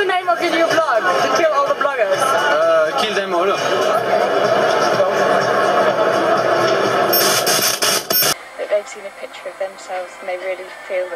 the name of your new blog? To kill all the bloggers? Uh, kill them all. that they've seen a picture of themselves and they really feel that